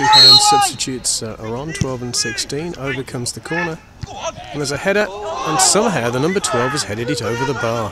two home substitutes uh, are on, 12 and 16. Over comes the corner. And there's a header, and somehow the number 12 has headed it over the bar.